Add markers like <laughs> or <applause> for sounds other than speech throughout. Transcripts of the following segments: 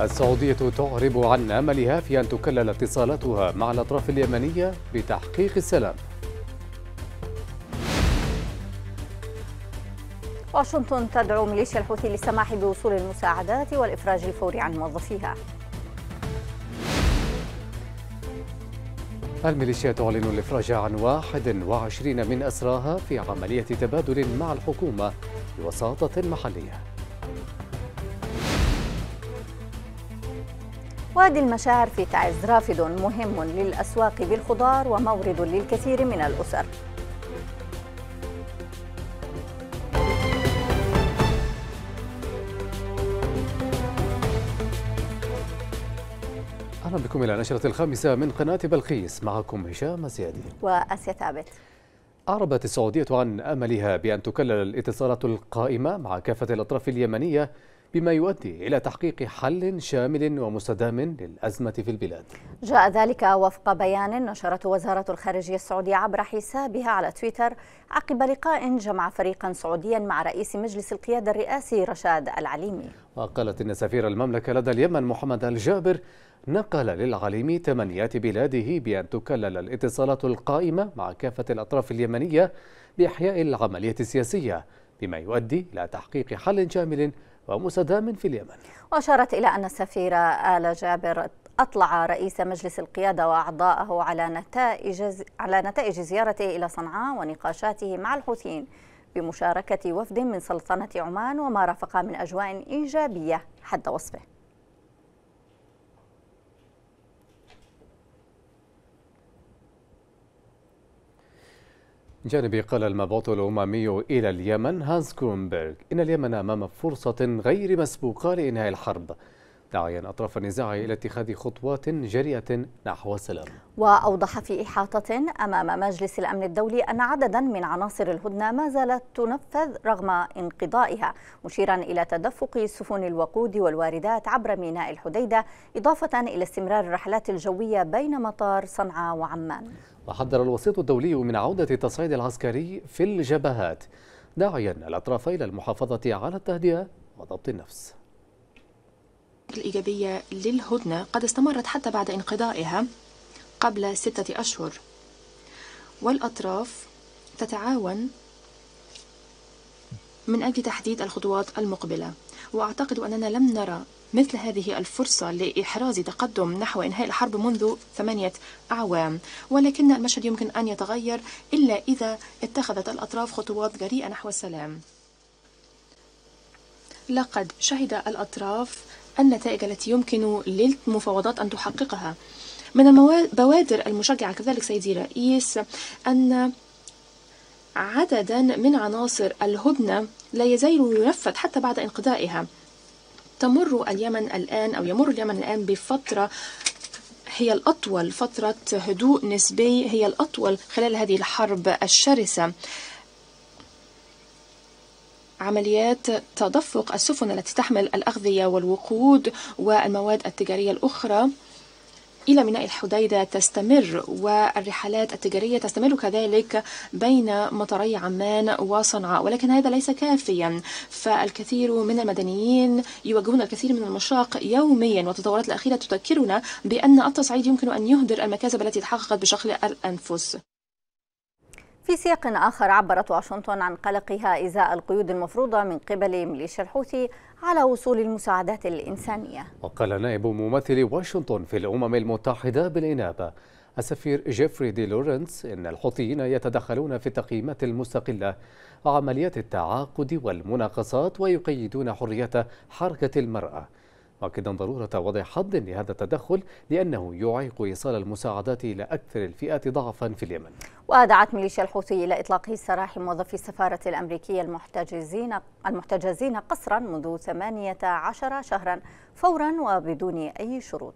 السعودية تعرب عن أملها في أن تكلل اتصالاتها مع الأطراف اليمنية بتحقيق السلام. واشنطن تدعو ميليشيا الحوثي للسماح بوصول المساعدات والإفراج الفوري عن موظفيها. الميليشيا تعلن الإفراج عن 21 من أسراها في عملية تبادل مع الحكومة بوساطة محلية. وادي المشاعر في تعز رافد مهم للأسواق بالخضار ومورد للكثير من الأسر. أهلا بكم إلى نشرة الخامسة من قناة بلقيس معكم هشام الزيادي وأسيا ثابت. أعربت السعودية عن أملها بأن تكلل الاتصالات القائمة مع كافة الأطراف اليمنية بما يؤدي إلى تحقيق حل شامل ومستدام للأزمة في البلاد. جاء ذلك وفق بيان نشرته وزارة الخارجية السعودية عبر حسابها على تويتر عقب لقاء جمع فريقا سعوديا مع رئيس مجلس القيادة الرئاسي رشاد العليمي. وقالت إن سفير المملكة لدى اليمن محمد الجابر نقل للعليمي تمنيات بلاده بأن تكلل الاتصالات القائمة مع كافة الأطراف اليمنية بإحياء العملية السياسية بما يؤدي إلى تحقيق حل شامل ومستدام في اليمن. وأشارت إلى أن السفير آل جابر أطلع رئيس مجلس القيادة وأعضاءه على نتائج على نتائج زيارته إلى صنعاء ونقاشاته مع الحوثيين بمشاركة وفد من سلطنة عمان وما رافق من أجواء إيجابية حد وصفه. جانبي قال المبعوث الأممي إلى اليمن هانس كرومبرغ إن اليمن أمام فرصة غير مسبوقة لإنهاء الحرب. داعيا أطراف النزاع إلى اتخاذ خطوات جريئة نحو السلام وأوضح في إحاطة أمام مجلس الأمن الدولي أن عددا من عناصر الهدنة ما زالت تنفذ رغم انقضائها مشيرا إلى تدفق سفن الوقود والواردات عبر ميناء الحديدة إضافة إلى استمرار الرحلات الجوية بين مطار صنعاء وعمان. وحذر الوسيط الدولي من عودة التصعيد العسكري في الجبهات داعيا الأطراف إلى المحافظة على التهدئة وضبط النفس. الإيجابية للهدنة قد استمرت حتى بعد انقضائها قبل ستة أشهر. والأطراف تتعاون من أجل تحديد الخطوات المقبلة. وأعتقد أننا لم نرى مثل هذه الفرصة لإحراز تقدم نحو إنهاء الحرب منذ ثمانية أعوام. ولكن المشهد يمكن أن يتغير إلا إذا اتخذت الأطراف خطوات جريئة نحو السلام. لقد شهد الأطراف النتائج التي يمكن للمفاوضات أن تحققها. من البوادر المشجعة كذلك سيدي رئيس أن عددا من عناصر الهدنة لا يزال ينفذ حتى بعد انقضائها. تمر اليمن الآن أو يمر اليمن الآن بفترة هي الأطول فترة هدوء نسبي هي الأطول خلال هذه الحرب الشرسة. عمليات تدفق السفن التي تحمل الأغذية والوقود والمواد التجارية الأخرى إلى ميناء الحديدة تستمر والرحلات التجارية تستمر كذلك بين مطاري عمان وصنعاء ولكن هذا ليس كافيا. فالكثير من المدنيين يواجهون الكثير من المشاق يوميا والتطورات الأخيرة تذكرنا بأن التصعيد يمكن أن يهدر المكاسب التي تحققت بشكل الأنفس. في سياق آخر عبرت واشنطن عن قلقها إزاء القيود المفروضة من قبل ميليشيا الحوثي على وصول المساعدات الإنسانية. وقال نائب ممثل واشنطن في الأمم المتحدة بالإنابة السفير جيفري دي لورنس إن الحوثيين يتدخلون في التقييمات المستقلة وعمليات التعاقد والمناقصات ويقيدون حرية حركة المرأة. مؤكدا ضرورة وضع حد لهذا التدخل لأنه يعيق إيصال المساعدات إلى أكثر الفئات ضعفا في اليمن. ودعت ميليشيا الحوثي إلى إطلاق سراح موظفي السفارة الأمريكية المحتجزين المحتجزين قسرا منذ 18 شهرا فورا وبدون أي شروط.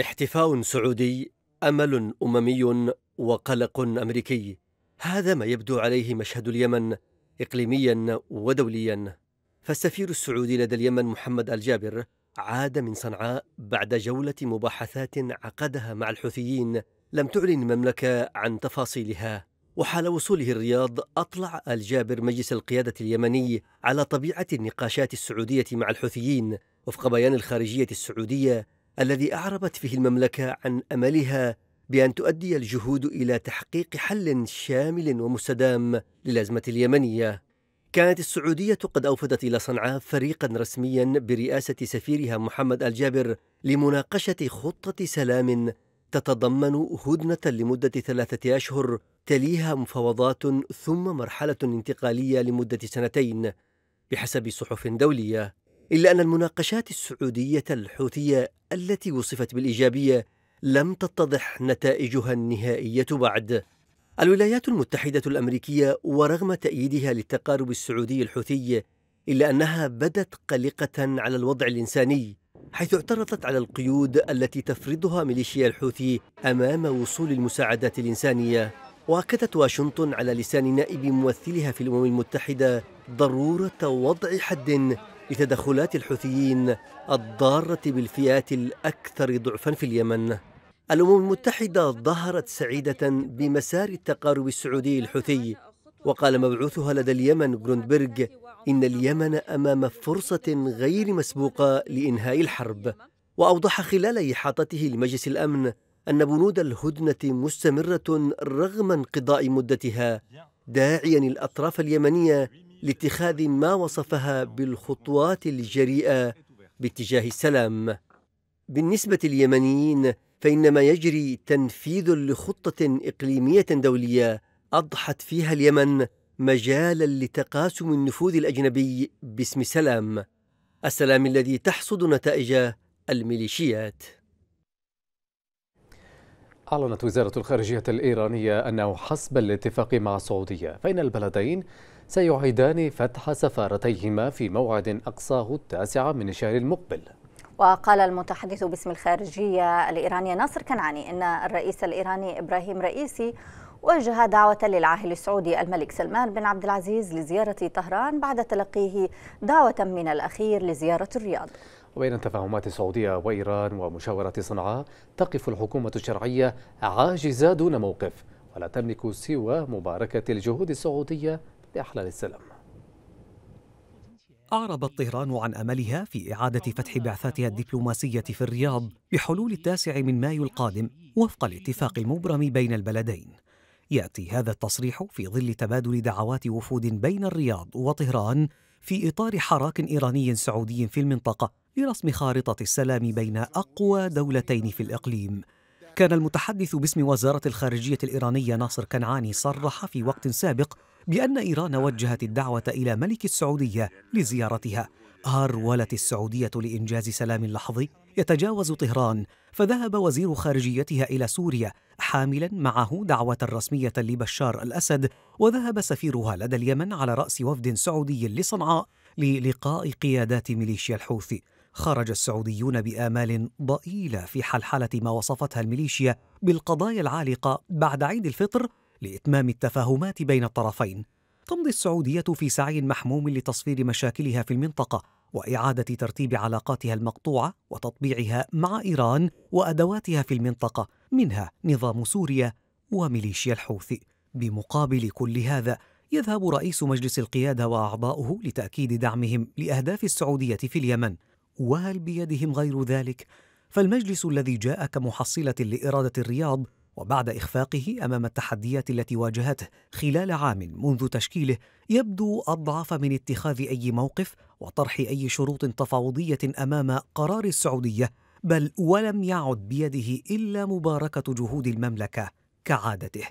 احتفاء سعودي أمل أممي وقلق أمريكي. هذا ما يبدو عليه مشهد اليمن إقليميا ودوليا. فالسفير السعودي لدى اليمن محمد الجابر عاد من صنعاء بعد جولة مباحثات عقدها مع الحوثيين لم تعلن المملكة عن تفاصيلها. وحال وصوله الرياض أطلع الجابر مجلس القيادة اليمني على طبيعة النقاشات السعودية مع الحوثيين وفق بيان الخارجية السعودية الذي أعربت فيه المملكة عن أملها بأن تؤدي الجهود إلى تحقيق حل شامل ومستدام للأزمة اليمنية. كانت السعودية قد أوفدت إلى صنعاء فريقا رسميا برئاسة سفيرها محمد الجابر لمناقشة خطة سلام تتضمن هدنة لمدة ثلاثة أشهر تليها مفاوضات ثم مرحلة انتقالية لمدة سنتين بحسب صحف دولية إلا أن المناقشات السعودية الحوثية التي وصفت بالإيجابية لم تتضح نتائجها النهائية بعد. الولايات المتحدة الأمريكية ورغم تأييدها للتقارب السعودي الحوثي إلا أنها بدت قلقة على الوضع الإنساني حيث اعترضت على القيود التي تفرضها ميليشيا الحوثي أمام وصول المساعدات الإنسانية. وأكدت واشنطن على لسان نائب ممثلها في الأمم المتحدة ضرورة وضع حد لتدخلات الحوثيين الضارة بالفئات الأكثر ضعفا في اليمن. الأمم المتحدة ظهرت سعيدة بمسار التقارب السعودي الحوثي وقال مبعوثها لدى اليمن جروندبرغ إن اليمن أمام فرصة غير مسبوقة لإنهاء الحرب. وأوضح خلال إحاطته لمجلس الأمن أن بنود الهدنة مستمرة رغم انقضاء مدتها داعيا الأطراف اليمنية لاتخاذ ما وصفها بالخطوات الجريئة باتجاه السلام. بالنسبة لليمنيين فإن ما يجري تنفيذ لخطة إقليمية دولية أضحت فيها اليمن مجالا لتقاسم النفوذ الأجنبي باسم سلام السلام الذي تحصد نتائج الميليشيات. أعلنت وزارة الخارجية الإيرانية أنه حسب الاتفاق مع السعودية فإن البلدين سيعيدان فتح سفارتيهما في موعد أقصاه التاسعة من الشهر المقبل. وقال المتحدث باسم الخارجية الإيرانية ناصر كنعاني أن الرئيس الإيراني إبراهيم رئيسي وجه دعوة للعاهل السعودي الملك سلمان بن عبد العزيز لزيارة طهران بعد تلقيه دعوة من الأخير لزيارة الرياض. وبين تفاهمات السعودية وإيران ومشاورة صنعاء تقف الحكومة الشرعية عاجزة دون موقف ولا تملك سوى مباركة الجهود السعودية لإحلال السلام. أعربت طهران عن أملها في إعادة فتح بعثاتها الدبلوماسية في الرياض بحلول التاسع من مايو القادم وفق الاتفاق المبرم بين البلدين. يأتي هذا التصريح في ظل تبادل دعوات وفود بين الرياض وطهران في إطار حراك إيراني سعودي في المنطقة لرسم خارطة السلام بين أقوى دولتين في الإقليم. كان المتحدث باسم وزارة الخارجية الإيرانية ناصر كنعاني صرح في وقت سابق بأن إيران وجهت الدعوة إلى ملك السعودية لزيارتها. هرولت السعودية لإنجاز سلام لحظي. يتجاوز طهران فذهب وزير خارجيتها إلى سوريا حاملا معه دعوة رسمية لبشار الأسد وذهب سفيرها لدى اليمن على رأس وفد سعودي لصنعاء للقاء قيادات ميليشيا الحوثي. خرج السعوديون بآمال ضئيلة في حلحلة ما وصفتها الميليشيا بالقضايا العالقة بعد عيد الفطر لإتمام التفاهمات بين الطرفين تمضي السعودية في سعي محموم لتصفير مشاكلها في المنطقة وإعادة ترتيب علاقاتها المقطوعة وتطبيعها مع إيران وأدواتها في المنطقة منها نظام سوريا وميليشيا الحوثي بمقابل كل هذا يذهب رئيس مجلس القيادة وأعضاؤه لتأكيد دعمهم لأهداف السعودية في اليمن وهل بيدهم غير ذلك؟ فالمجلس الذي جاء كمحصلة لإرادة الرياض وبعد إخفاقه أمام التحديات التي واجهته خلال عام منذ تشكيله يبدو أضعف من اتخاذ أي موقف وطرح أي شروط تفاوضية أمام قرار السعودية بل ولم يعد بيده إلا مباركة جهود المملكة كعادته.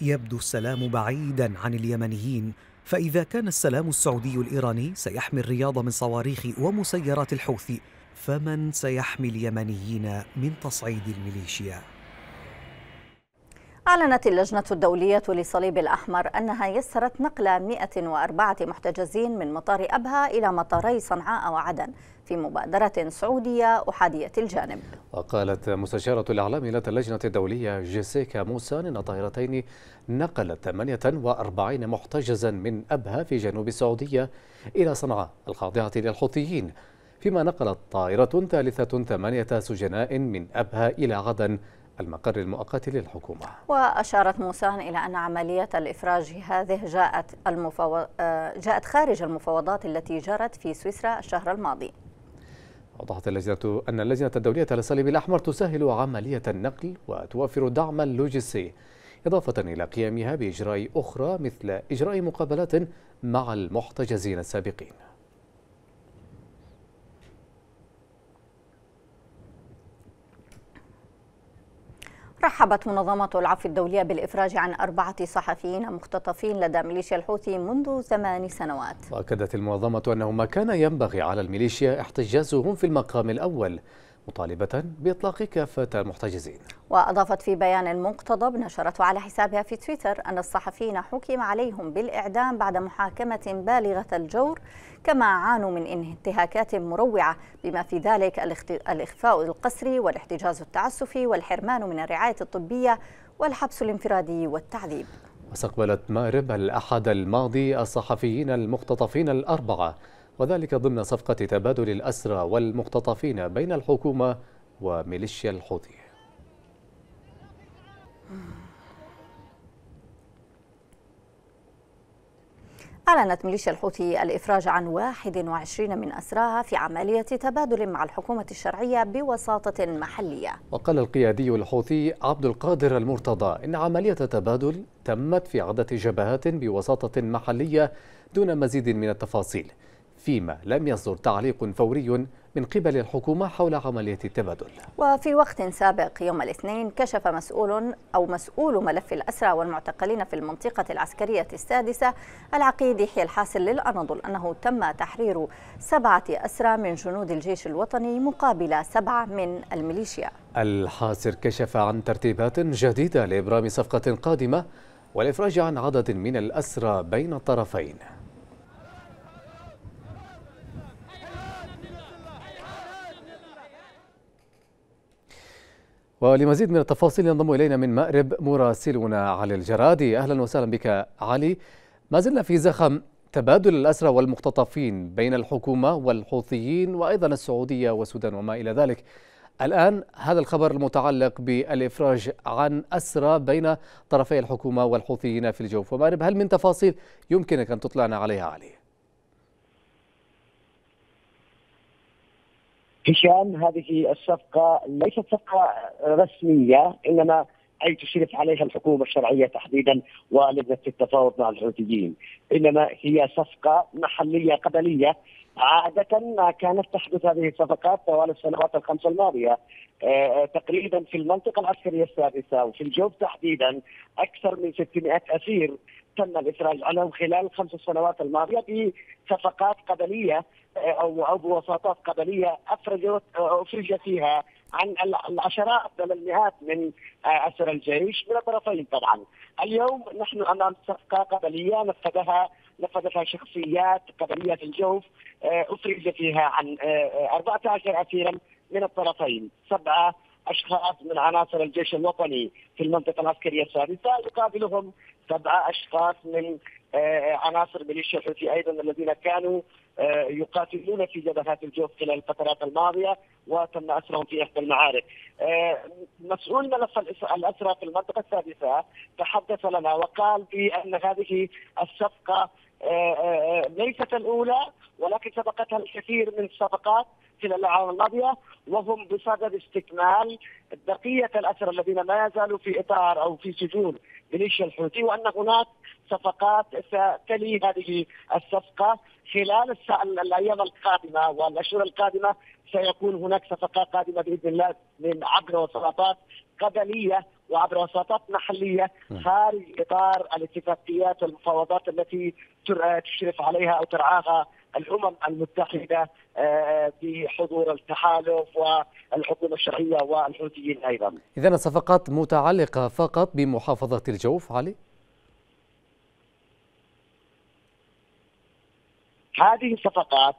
يبدو السلام بعيدا عن اليمنيين فإذا كان السلام السعودي الإيراني سيحمي الرياض من صواريخ ومسيرات الحوثي فمن سيحمي اليمنيين من تصعيد الميليشيا؟ أعلنت اللجنة الدولية للصليب الأحمر أنها يسرت نقل 104 محتجزين من مطار أبها إلى مطاري صنعاء وعدن في مبادرة سعودية أحادية الجانب. وقالت مستشارة الإعلام لدى اللجنة الدولية جيسيكا موسان أن الطائرتين نقلت 48 محتجزا من أبها في جنوب السعودية إلى صنعاء الخاضعة للحوثيين فيما نقلت طائرة ثالثة ثمانية سجناء من أبها إلى عدن المقر المؤقت للحكومة. وأشارت موسان إلى أن عملية الإفراج هذه جاءت, المفو... آه، جاءت خارج المفاوضات التي جرت في سويسرا الشهر الماضي. أوضحت اللجنة أن اللجنة الدولية للصليب الأحمر تسهل عملية النقل وتوفر دعما لوجستي إضافة إلى قيامها بإجراء أخرى مثل إجراء مقابلات مع المحتجزين السابقين. رحبت منظمة العفو الدولية بالإفراج عن أربعة صحفيين مختطفين لدى ميليشيا الحوثي منذ ثمان سنوات. وأكدت المنظمة أنه ما كان ينبغي على الميليشيا احتجازهم في المقام الأول مطالبة بإطلاق كافة المحتجزين. وأضافت في بيان مقتضب نشرته على حسابها في تويتر أن الصحفيين حكم عليهم بالإعدام بعد محاكمة بالغة الجور كما عانوا من انتهاكات مروعة بما في ذلك الإخفاء القسري والاحتجاز التعسفي والحرمان من الرعاية الطبية والحبس الانفرادي والتعذيب. واستقبلت مأرب الأحد الماضي الصحفيين المختطفين الأربعة وذلك ضمن صفقة تبادل الأسرى والمختطفين بين الحكومة وميليشيا الحوثي. أعلنت ميليشيا الحوثي الإفراج عن 21 من أسراها في عملية تبادل مع الحكومة الشرعية بوساطة محلية. وقال القيادي الحوثي عبد القادر المرتضى إن عملية تبادل تمت في عدة جبهات بوساطة محلية دون مزيد من التفاصيل. فيما لم يصدر تعليق فوري من قبل الحكومة حول عملية التبادل. وفي وقت سابق يوم الاثنين كشف مسؤول أو مسؤول ملف الأسرى والمعتقلين في المنطقة العسكرية السادسة العقيد يحيى الحاسل للأناضول أنه تم تحرير سبعة أسرى من جنود الجيش الوطني مقابل سبعة من الميليشيا. الحاسر كشف عن ترتيبات جديدة لإبرام صفقة قادمة والإفراج عن عدد من الأسرى بين الطرفين. ولمزيد من التفاصيل ينضم إلينا من مأرب مراسلنا علي الجرادي. أهلا وسهلا بك علي. ما زلنا في زخم تبادل الأسرى والمختطفين بين الحكومة والحوثيين وأيضا السعودية والسودان وما إلى ذلك. الآن هذا الخبر المتعلق بالإفراج عن أسرى بين طرفي الحكومة والحوثيين في الجوف. ومأرب هل من تفاصيل يمكنك أن تطلعنا عليها علي؟ هشام هذه الصفقة ليست صفقة رسمية إنما أي تشرف عليها الحكومة الشرعية تحديدا ولجنة التفاوض مع الحوثيين. إنما هي صفقة محلية قبلية عادة ما كانت تحدث هذه الصفقات طوال السنوات الخمس الماضية. آه تقريبا في المنطقة العسكرية السادسة وفي الجوف تحديدا أكثر من 600 أسير تم الإفراج عنهم خلال الخمس سنوات الماضية بصفقات قبلية. أو أو بوساطات قبلية افرجت أفرج فيها عن العشرات بل المئات من اسر الجيش من الطرفين طبعا. اليوم نحن أمام صفقة قبلية نفذها نفذتها شخصيات قبلية في الجوف أفرج فيها عن 14 اسيرا من الطرفين، سبعة أشخاص من عناصر الجيش الوطني في المنطقة العسكرية السادسة يقابلهم سبعة أشخاص من عناصر ميليشيا الحوثي أيضا الذين كانوا آه، يقاتلون في جبهات الجوف خلال الفترات الماضية وتم أسرهم في إحدى المعارك. آه، مسؤول ملف الاسرى في المنطقة السادسة تحدث لنا وقال بأن هذه الصفقة آه، ليست الأولى ولكن سبقتها الكثير من الصفقات في الاعوام الماضية وهم بصدد استكمال بقية الاسرى الذين ما يزالوا في إطار أو في سجون ميليشيا الحوثي وأن هناك صفقات ستلي هذه الصفقة خلال الأيام القادمة والاشهر القادمة. سيكون هناك صفقات قادمة بإذن الله من عبر وساطات قبلية وعبر وساطات محلية خارج إطار الاتفاقيات والمفاوضات التي تشرف عليها أو ترعاها الأمم المتحدة آه، بحضور التحالف والحكومة الشرعية والحوثيين أيضا. اذا الصفقات متعلقة فقط بمحافظة الجوف علي؟ هذه الصفقات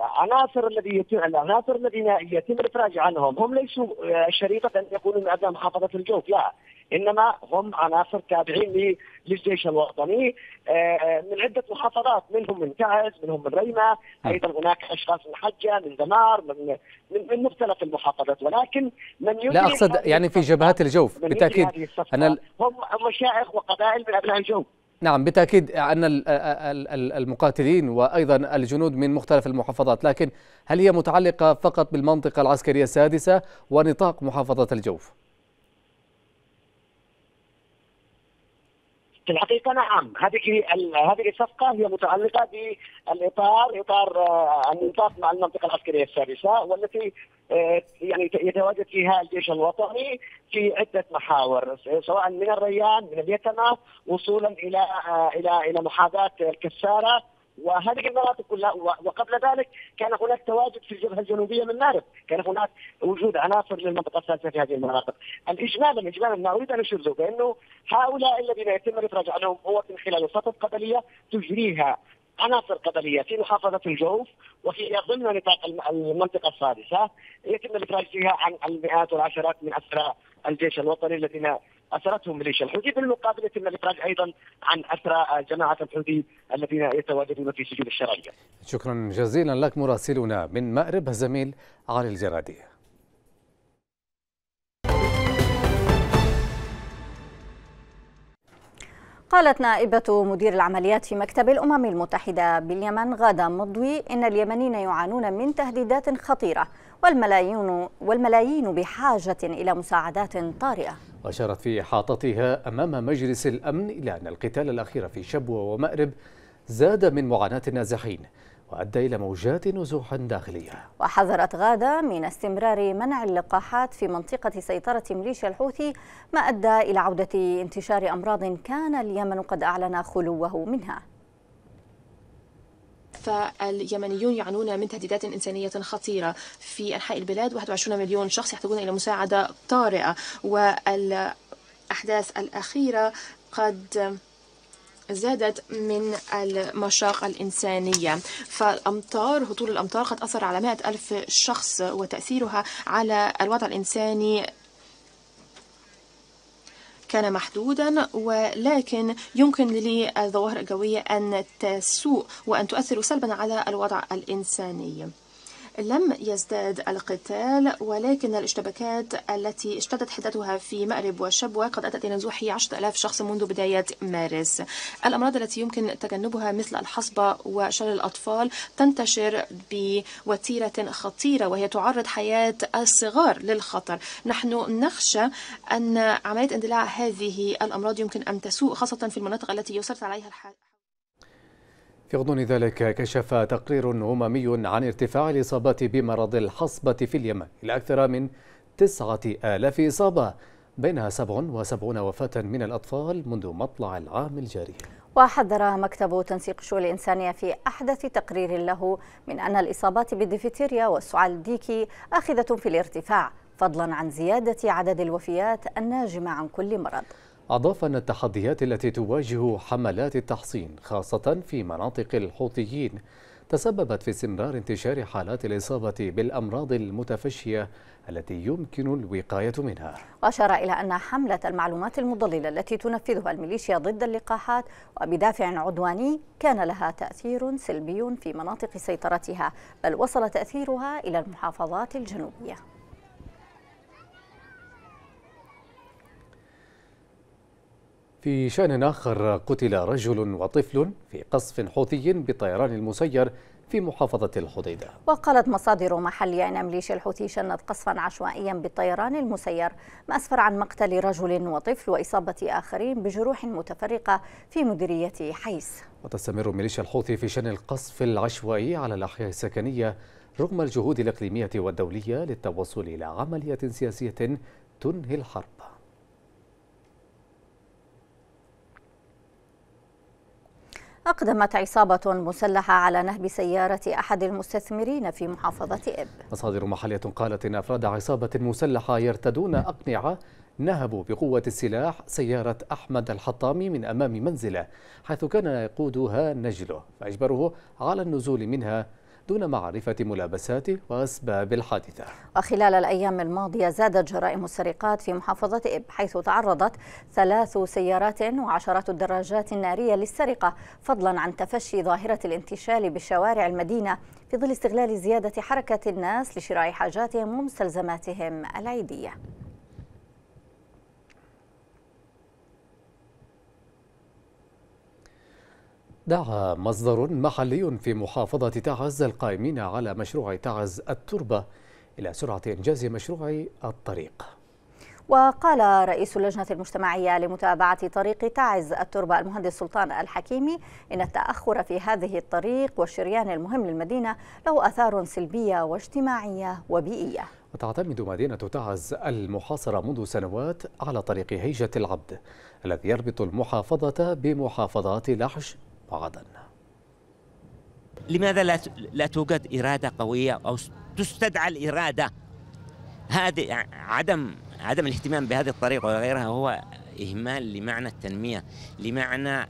عناصر الذي يتم العناصر الذين يتم الإفراج عنهم هم ليسوا شريطة أن يكونوا من ابناء محافظة الجوف لا. إنما هم عناصر تابعين للجيش الوطني آه، من عدة محافظات منهم من تعز منهم من ريمة أيضا هناك أشخاص من حجة من دمار من من, من مختلف المحافظات. ولكن من لا أقصد يعني في جبهات الجوف بالتأكيد. أنا هم مشائخ وقبائل من أبناء الجوف. نعم بالتأكيد أن المقاتلين وأيضا الجنود من مختلف المحافظات لكن هل هي متعلقة فقط بالمنطقة العسكرية السادسة ونطاق محافظة الجوف؟ في الحقيقة نعم. هذه هذه الصفقة هي متعلقة بالإطار إطار آه، النطاق مع المنطقة العسكرية السادسة والتي آه، يعني يتواجد فيها الجيش الوطني في عدة محاور سواء من الريان من اليتمه وصولا إلى آه، إلى إلى محاذاة الكساره وهذه المناطق كلها وقبل ذلك كان هناك تواجد في الجبهة الجنوبية من مارب، كان هناك وجود عناصر للمنطقة الثالثة في هذه المناطق. الاجمالا اجمالا ما اريد أن اشير بأنه هؤلاء الذين يتم الإفراج عنهم هو من خلال خطط قبلية تجريها عناصر قبلية في محافظة الجوف وفي ضمن نطاق المنطقة السادسة يتم الإفراج فيها عن المئات والعشرات من أسرى الجيش الوطني الذين اسرتهم ميليشيا الحوثي بالمقابل يتم الإفراج أيضا عن أسرى جماعة الحوثي الذين يتواجدون في سجون الشرعية. شكرا جزيلا لك مراسلنا من مأرب الزميل علي الجرادي. قالت نائبة مدير العمليات في مكتب الأمم المتحدة باليمن غادة مضوي إن اليمنيين يعانون من تهديدات خطيرة والملايين والملايين بحاجة إلى مساعدات طارئة وأشارت في إحاطتها أمام مجلس الأمن إلى أن القتال الأخير في شبوة ومأرب زاد من معاناة النازحين وأدى إلى موجات نزوح داخلية. وحذرت غادة من استمرار منع اللقاحات في منطقة سيطرة ميليشيا الحوثي ما أدى إلى عودة انتشار أمراض كان اليمن قد أعلن خلوه منها. فاليمنيون يعانون من تهديدات إنسانية خطيرة. في أنحاء البلاد 21 مليون شخص يحتاجون إلى مساعدة طارئة. والأحداث الأخيرة قد زادت من المشاق الإنسانية. فالأمطار هطول الأمطار قد أثر على مائة ألف شخص وتأثيرها على الوضع الإنساني كان محدودا ولكن يمكن للظواهر الجوية أن تسوء وأن تؤثر سلبا على الوضع الإنساني. لم يزداد القتال ولكن الاشتباكات التي اشتدت حدتها في مأرب وشبوة قد أتت إلى نزوح 10000 شخص منذ بداية مارس. الأمراض التي يمكن تجنبها مثل الحصبة وشلل الأطفال تنتشر بوتيرة خطيرة وهي تعرض حياة الصغار للخطر. نحن نخشى أن عملية اندلاع هذه الأمراض يمكن أن تسوء خاصة في المناطق التي يسرت عليها الحال في غضون ذلك كشف تقرير أممي عن ارتفاع الإصابات بمرض الحصبة في اليمن إلى أكثر من تسعة آلاف إصابة بينها 77 وفاة من الأطفال منذ مطلع العام الجاري. وحذر مكتب تنسيق الشؤون الإنسانية في أحدث تقرير له من أن الإصابات بالديفتيريا والسعال الديكي آخذة في الارتفاع فضلا عن زيادة عدد الوفيات الناجمة عن كل مرض. أضاف أن التحديات التي تواجه حملات التحصين خاصة في مناطق الحوثيين تسببت في استمرار انتشار حالات الإصابة بالأمراض المتفشية التي يمكن الوقاية منها. وأشار إلى أن حملة المعلومات المضللة التي تنفذها الميليشيا ضد اللقاحات وبدافع عدواني كان لها تأثير سلبي في مناطق سيطرتها بل وصل تأثيرها إلى المحافظات الجنوبية. في شأن آخر قتل رجل وطفل في قصف حوثي بالطيران المسير في محافظة الحديدة. وقالت مصادر محلية أن ميليشيا الحوثي شنت قصفا عشوائيا بالطيران المسير ما أسفر عن مقتل رجل وطفل وإصابة آخرين بجروح متفرقة في مديرية حيس. وتستمر ميليشيا الحوثي في شن القصف العشوائي على الأحياء السكنية رغم الجهود الإقليمية والدولية للتوصل إلى عملية سياسية تنهي الحرب. أقدمت عصابة مسلحة على نهب سيارة أحد المستثمرين في محافظة إب. مصادر محلية قالت إن أفراد عصابة مسلحة يرتدون أقنعة نهبوا بقوة السلاح سيارة أحمد الحطامي من أمام منزله حيث كان يقودها نجله فأجبروه على النزول منها دون معرفة ملابساته وأسباب الحادثة. وخلال الأيام الماضية زادت جرائم السرقات في محافظة إب حيث تعرضت ثلاث سيارات وعشرات الدراجات النارية للسرقة فضلا عن تفشي ظاهرة الانتشال بشوارع المدينة في ظل استغلال زيادة حركة الناس لشراء حاجاتهم ومستلزماتهم العيدية. دعا مصدر محلي في محافظة تعز القائمين على مشروع تعز التربة إلى سرعة إنجاز مشروع الطريق. وقال رئيس اللجنة المجتمعية لمتابعة طريق تعز التربة المهندس سلطان الحكيمي إن التأخر في هذه الطريق والشريان المهم للمدينة له آثار سلبية واجتماعية وبيئية. وتعتمد مدينة تعز المحاصرة منذ سنوات على طريق هيجة العبد الذي يربط المحافظة بمحافظات لحج وغدا لماذا لا لا توجد إرادة قوية أو تستدعى الإرادة؟ هذه عدم عدم الاهتمام بهذه الطريقة وغيرها هو إهمال لمعنى التنمية لمعنى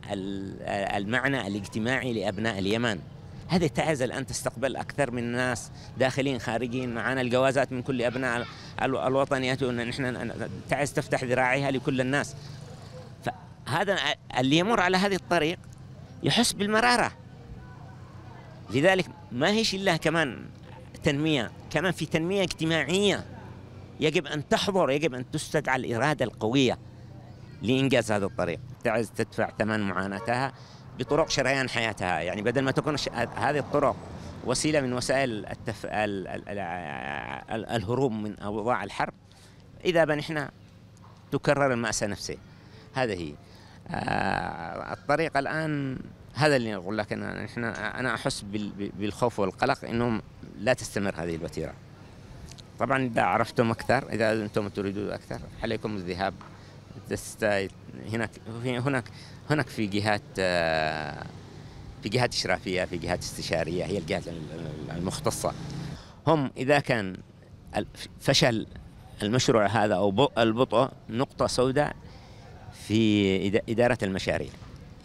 المعنى الاجتماعي لأبناء اليمن. هذه تعز الآن تستقبل أكثر من ناس داخلين خارجين معنا. الجوازات من كل أبناء الوطن يأتون. نحن تعز تفتح ذراعيها لكل الناس. فهذا اللي يمر على هذه الطريق يحس بالمرارة. لذلك ما هيش إلا كمان تنمية كمان في تنمية اجتماعية يجب أن تحضر يجب أن تستدعى الإرادة القوية لإنجاز هذا الطريق. تعز تدفع ثمن معاناتها بطرق شريان حياتها. يعني بدل ما تكون هذه الطرق وسيلة من وسائل التف... ال... ال... ال... الهروب من أوضاع الحرب إذا بنحنا تكرر المأساة نفسها هذه هي. الطريق الآن هذا اللي أقول لك أنا إحنا أنا أحس بالخوف والقلق إنه لا تستمر هذه الوتيرة. طبعا إذا عرفتم أكثر إذا أنتم تريدون أكثر عليكم الذهاب. هناك هناك هناك في جهات آه، في جهات إشرافية في جهات استشارية هي الجهات المختصة. هم إذا كان فشل المشروع هذا أو البطء نقطة سوداء في إدارة المشاريع.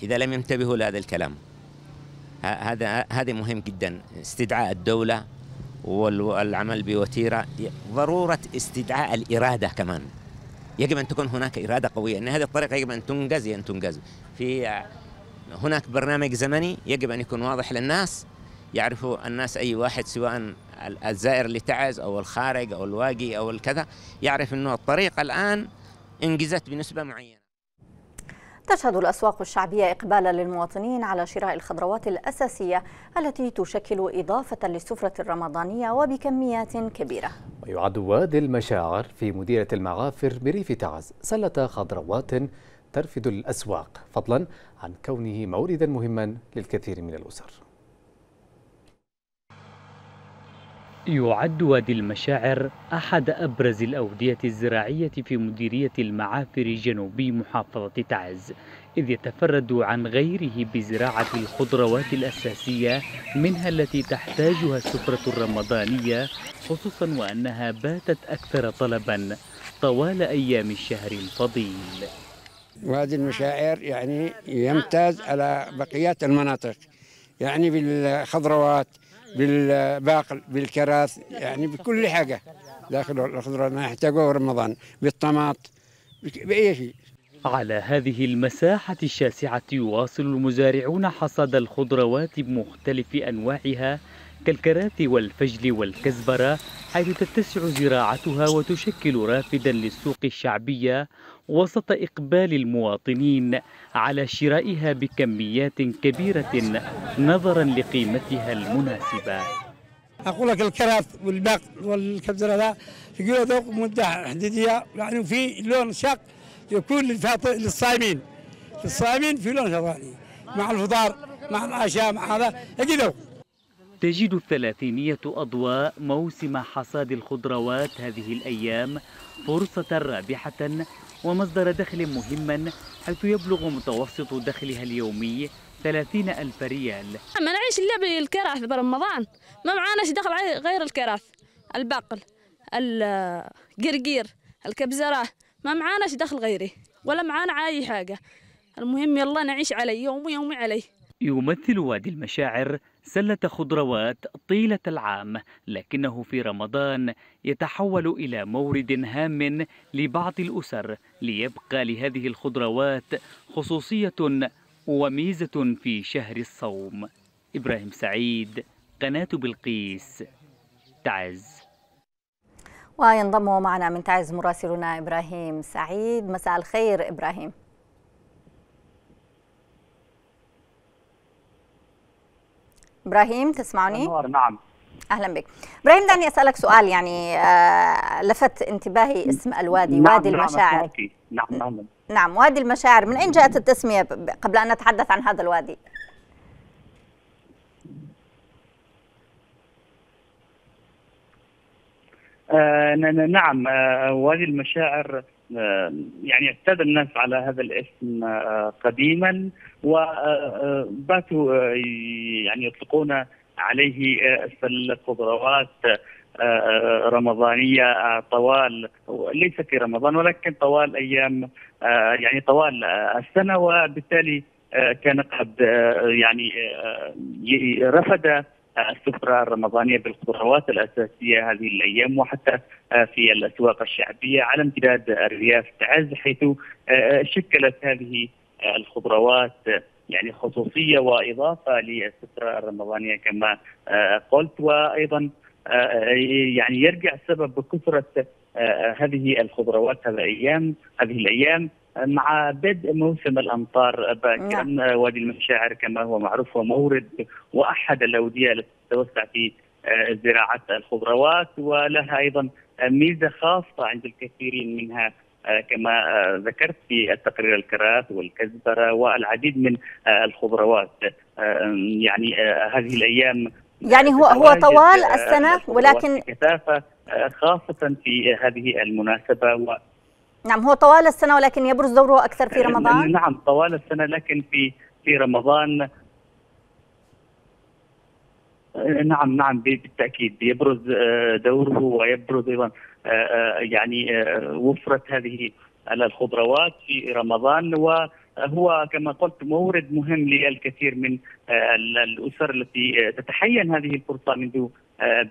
إذا لم ينتبهوا لهذا الكلام هذا هذا مهم جدا. استدعاء الدولة والعمل بوتيرة ضرورة استدعاء الإرادة كمان. يجب أن تكون هناك إرادة قوية. أن هذه الطريقة يجب أن تنجز أن تنجز. في هناك برنامج زمني يجب أن يكون واضح للناس يعرفوا الناس أي واحد سواء الزائر اللي تعز أو الخارج أو الواقي أو الكذا يعرف أنه الطريقة الآن إنجزت بنسبة معينة. تشهد الأسواق الشعبية إقبالا للمواطنين على شراء الخضروات الأساسية التي تشكل إضافة للسفرة الرمضانية وبكميات كبيرة. ويعد وادي المشاعر في مديرة المعافر بريف تعز سلة خضروات ترفد الأسواق فضلا عن كونه موردا مهما للكثير من الأسر. يعد وادي المشاعر أحد أبرز الأودية الزراعية في مديرية المعافر جنوبي محافظة تعز إذ يتفرد عن غيره بزراعة الخضروات الأساسية منها التي تحتاجها السفرة الرمضانية خصوصا وأنها باتت أكثر طلبا طوال أيام الشهر الفضيل. وادي المشاعر يعني يمتاز على بقية المناطق يعني بالخضروات بالباقل بالكراث يعني بكل حاجة. داخل الخضروات ما يحتاجوه رمضان. بالطماط بأي شيء. على هذه المساحة الشاسعة يواصل المزارعون حصاد الخضروات بمختلف أنواعها كالكراث والفجل والكزبرة حيث تتسع زراعتها وتشكل رافدا للسوق الشعبية وسط إقبال المواطنين على شرائها بكميات كبيرة نظرا لقيمتها المناسبة. أقول لك الكراث والباق والكبزرة ذا تقول ذوق مدة حديدية يعني في لون شق يكون للصائمين للصائمين في لون شراني مع الفطار مع العشاء مع هذا يجي ذوق. تجد الثلاثينية أضواء موسم حصاد الخضروات هذه الأيام فرصة رابحة ومصدر دخل مهما حيث يبلغ متوسط دخلها اليومي 30 ألف ريال. ما نعيش إلا بالكراث برمضان ما معانا دخل غير الكراث. البقل القرقير الكبزرة. ما معاناش دخل غيره ولا معانا أي حاجة. المهم يلا نعيش عليه يوم يومي عليه. يمثل وادي المشاعر سلة خضروات طيلة العام لكنه في رمضان يتحول إلى مورد هام لبعض الأسر ليبقى لهذه الخضروات خصوصية وميزة في شهر الصوم. إبراهيم سعيد قناة بلقيس تعز. وينضم معنا من تعز مراسلنا إبراهيم سعيد. مساء الخير إبراهيم. إبراهيم تسمعني؟ نعم. أهلا بك. إبراهيم دعني أسألك سؤال يعني آه لفت انتباهي اسم الوادي نعم وادي نعم المشاعر. نعم نعم. نعم وادي المشاعر من أين جاءت التسمية قبل أن نتحدث عن هذا الوادي؟ آه نعم آه وادي المشاعر يعني اعتاد الناس على هذا الاسم آه قديما وباتوا آه يعني يطلقون عليه آه سلة خضروات آه، آه، رمضانية آه، طوال ليس في رمضان ولكن طوال أيام آه، يعني طوال آه، السنة وبالتالي آه، كان قد آه، يعني آه، رفد السفرة الرمضانية بالخضروات الأساسية هذه الأيام وحتى آه، في الأسواق الشعبية على امتداد الرياف تعز حيث آه، شكلت هذه آه، الخضروات يعني خصوصية وإضافة للسفرة الرمضانية كما قلت. وأيضا يعني يرجع السبب بكثرة هذه الخضروات هذه الأيام هذه الأيام مع بدء موسم الأمطار باكرا وادي المشاعر كما هو معروف هو مورد وأحد الأودية التي تتوسع في آه، زراعه الخضروات ولها أيضا ميزة خاصة عند الكثيرين منها آه، كما آه، ذكرت في التقرير الكراث والكزبرة والعديد من الخضروات. يعني هذه الأيام يعني هو هو طوال السنة ولكن بكثافه آه، خاصة في هذه المناسبة و نعم هو طوال السنة ولكن يبرز دوره أكثر في رمضان؟ <laughs> نعم طوال السنة لكن في في رمضان. نعم نعم بالتأكيد يبرز آه، دوره ويبرز أيضا آه، آه، يعني وفرة هذه الخضروات في رمضان. وهو كما قلت مورد مهم للكثير من الأسر التي تتحين هذه الفرصة منذ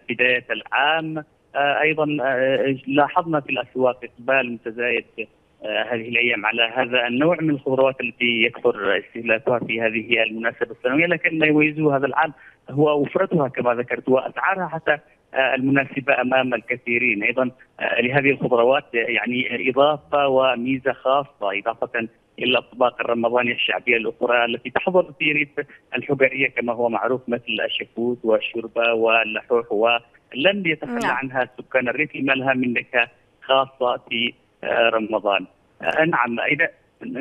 بداية العام. أيضا آه، لاحظنا في الأسواق إقبال متزايد آه، هذه الأيام على هذا النوع من الخضروات التي يكثر استهلاكها في هذه المناسبة السنوية لكن ما يميزه هذا العام هو وفرتها كما ذكرت وأسعارها حتى آه، المناسبة أمام الكثيرين. أيضا آه، لهذه الخضروات يعني إضافة وميزة خاصة إضافة الاطباق الرمضانيه الشعبية الأخرى التي تحضر في ريف الحجريه كما هو معروف مثل الشكوت والشوربة واللحوح ولم يتخلى نعم. عنها سكان الريف لما لها من نكهة خاصة في آه، رمضان. آه، نعم إذا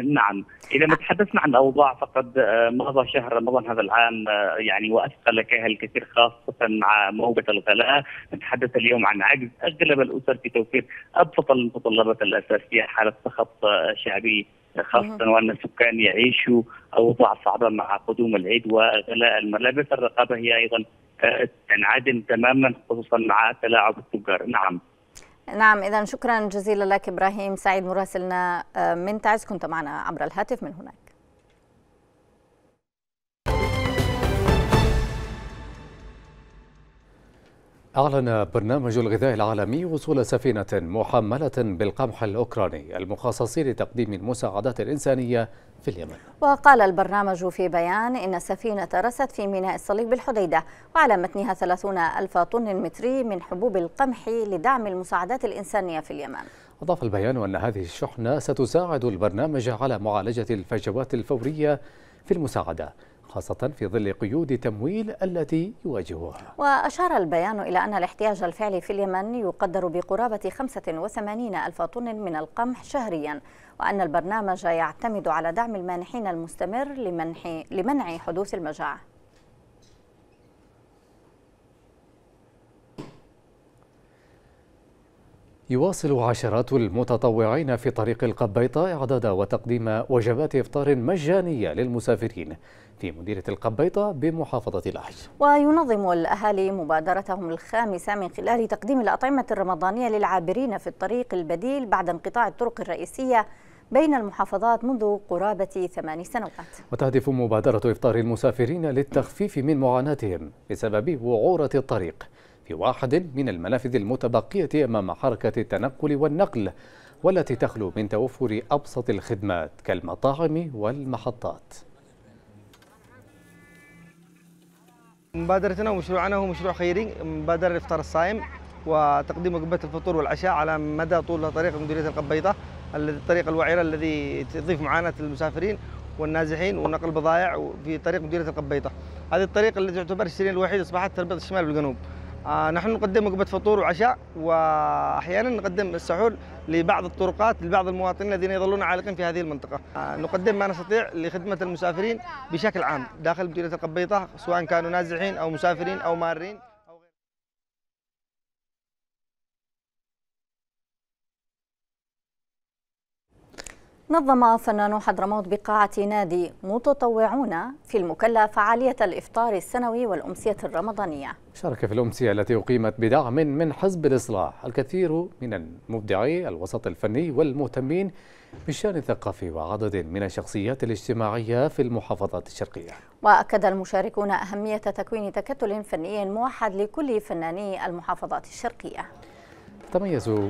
نعم. إذا ما تحدثنا عن الأوضاع فقد آه، مضى شهر رمضان هذا العام يعني وأثقل كاهل الكثير خاصة مع موجة الغلاء. نتحدث اليوم عن عجز أغلب الأسر في توفير أبسط المتطلبات الأساسية حالة سخط شعبي خاصة وأن السكان يعيشوا أوضاع صعبة مع قدوم العيد وغلاء الملابس. الرقابة هي أيضا آه، تنعدم تماما خصوصا مع تلاعب التجار. نعم. نعم اذا شكرا جزيلا لك إبراهيم سعيد مراسلنا. آه، من تعز كنت معنا عبر الهاتف من هناك. أعلن برنامج الغذاء العالمي وصول سفينة محملة بالقمح الأوكراني المخصص لتقديم المساعدات الإنسانية في اليمن. وقال البرنامج في بيان إن السفينة رست في ميناء الصليب بالحديدة وعلى متنها 30 ألف طن متري من حبوب القمح لدعم المساعدات الإنسانية في اليمن. أضاف البيان أن هذه الشحنة ستساعد البرنامج على معالجة الفجوات الفورية في المساعدة خاصة في ظل قيود تمويل التي يواجهها. وأشار البيان إلى أن الاحتياج الفعلي في اليمن يقدر بقرابة 85 ألف طن من القمح شهريا وأن البرنامج يعتمد على دعم المانحين المستمر لمنح لمنع حدوث المجاعة. يواصل عشرات المتطوعين في طريق القبيطة إعداد وتقديم وجبات إفطار مجانية للمسافرين. في مديرية القبيطة بمحافظة العج وينظم الأهالي مبادرتهم الخامسة من خلال تقديم الأطعمة الرمضانية للعابرين في الطريق البديل بعد انقطاع الطرق الرئيسية بين المحافظات منذ قرابة ثمان سنوات. وتهدف مبادرة إفطار المسافرين للتخفيف من معاناتهم بسبب وعورة الطريق في واحد من المنافذ المتبقية أمام حركة التنقل والنقل والتي تخلو من توفر أبسط الخدمات كالمطاعم والمحطات. مبادرتنا ومشروعنا هو مشروع خيري مبادرة الإفطار الصائم وتقديم وجبة الفطور والعشاء على مدى طول طريق مديرية القبيطة الطريق الوعيرة الذي تضيف معاناة المسافرين والنازحين ونقل البضائع في طريق مديرية القبيطة. هذه الطريق التي تعتبر السنين الوحيدة أصبحت تربط الشمال بالجنوب. آه نحن نقدم وجبة فطور وعشاء وأحيانا نقدم السحور لبعض الطرقات لبعض المواطنين الذين يظلون عالقين في هذه المنطقة. آه نقدم ما نستطيع لخدمة المسافرين بشكل عام داخل مديرية القبيطة سواء كانوا نازحين أو مسافرين أو مارين. نظم فنان حضرموت بقاعة نادي متطوعون في المكلا فعالية الإفطار السنوي والأمسية الرمضانية. شارك في الأمسية التي أقيمت بدعم من حزب الإصلاح الكثير من المبدعي الوسط الفني والمهتمين بالشأن الثقافي وعدد من الشخصيات الاجتماعية في المحافظات الشرقية. وأكد المشاركون أهمية تكوين تكتل فني موحد لكل فناني المحافظات الشرقية. تميزوا.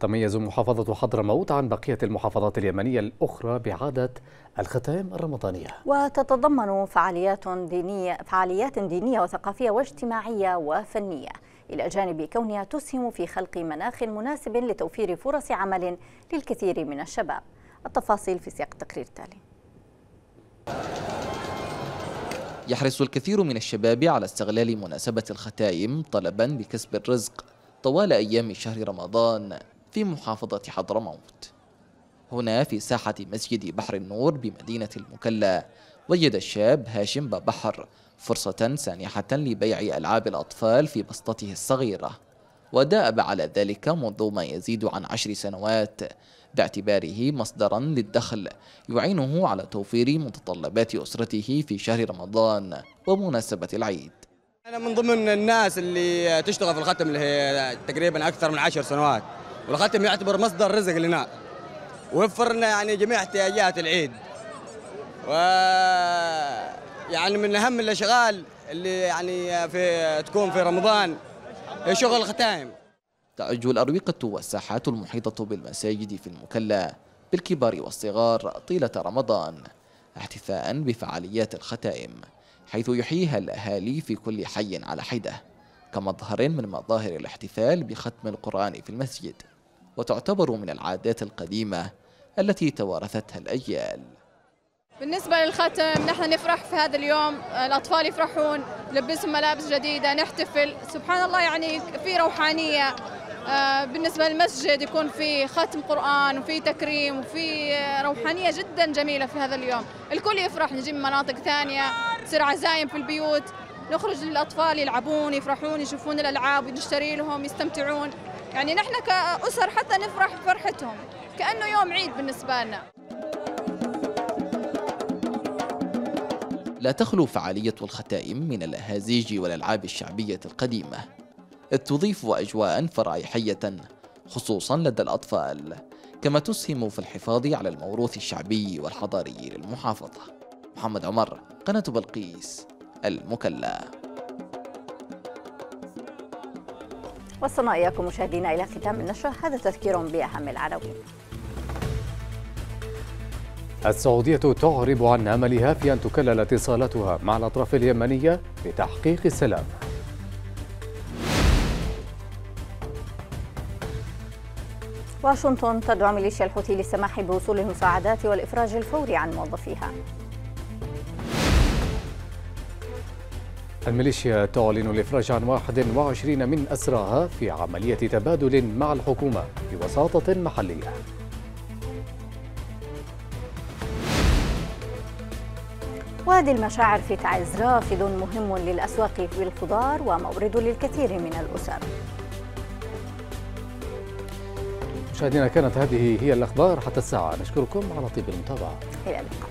تتميز محافظة حضرموت عن بقية المحافظات اليمنية الأخرى بعادة الختام الرمضانية. وتتضمن فعاليات دينية فعاليات دينية وثقافية واجتماعية وفنية. إلى جانب كونها تسهم في خلق مناخ مناسب لتوفير فرص عمل للكثير من الشباب. التفاصيل في سياق التقرير التالي. يحرص الكثير من الشباب على استغلال مناسبة الختائم طلبا لكسب الرزق طوال أيام شهر رمضان. في محافظة حضرموت. هنا في ساحة مسجد بحر النور بمدينة المكلا وجد الشاب هاشم بابحر فرصة سانحة لبيع ألعاب الأطفال في بسطته الصغيرة. ودأب على ذلك منذ ما يزيد عن عشر سنوات باعتباره مصدرا للدخل يعينه على توفير متطلبات أسرته في شهر رمضان ومناسبة العيد. أنا من ضمن الناس اللي تشتغل في الختم اللي هي تقريبا أكثر من عشر سنوات. والختم يعتبر مصدر رزق لنا. وفر لنا يعني جميع احتياجات العيد. و يعني من أهم الأشغال اللي يعني في تكون في رمضان شغل الختائم تعج الأروقة والساحات المحيطة بالمساجد في المكلا بالكبار والصغار طيلة رمضان احتفاء بفعاليات الختائم حيث يحييها الأهالي في كل حي على حدة كمظهر من مظاهر الاحتفال بختم القرآن في المسجد. وتعتبر من العادات القديمة التي توارثتها الأجيال. بالنسبة للختم نحن نفرح في هذا اليوم. الأطفال يفرحون نلبسهم ملابس جديدة نحتفل. سبحان الله يعني في روحانية. آه، بالنسبة للمسجد يكون في ختم قرآن وفي تكريم وفي روحانية جدا جميلة في هذا اليوم. الكل يفرح نجيب من مناطق ثانية تصير عزايم في البيوت. نخرج للأطفال يلعبون يفرحون يشوفون الألعاب ونشتري لهم يستمتعون. يعني نحن كأسر حتى نفرح بفرحتهم كأنه يوم عيد بالنسبة لنا. لا تخلو فعالية الختائم من الأهازيج والألعاب الشعبية القديمة. إذ تضيف أجواء فرايحية خصوصا لدى الأطفال كما تسهم في الحفاظ على الموروث الشعبي والحضاري للمحافظة. محمد عمر قناة بلقيس المكلا. وصلنا إياكم مشاهدينا إلى ختام النشرة. هذا تذكير بأهم العناوين السعودية تعرب عن أملها في أن تكلل اتصالاتها مع الأطراف اليمنية لتحقيق السلام. واشنطن تدعو ميليشيا الحوثي للسماح بوصول المساعدات والإفراج الفوري عن موظفيها. الميليشيا تعلن الإفراج عن 21 من أسراها في عملية تبادل مع الحكومة بوساطة محلية. وادي المشاعر في تعز رافد مهم للأسواق بالخضار ومورد للكثير من الأسر. مشاهدينا كانت هذه هي الأخبار حتى الساعة. نشكركم على طيب المتابعة. إلى اللقاء.